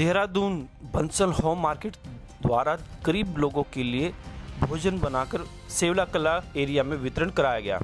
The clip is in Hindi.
देहरादून बंसल होम मार्केट द्वारा गरीब लोगों के लिए भोजन बनाकर सेवला कला एरिया में वितरण कराया गया।